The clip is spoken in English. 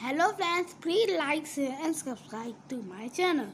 Hello friends, please like, share and subscribe to my channel.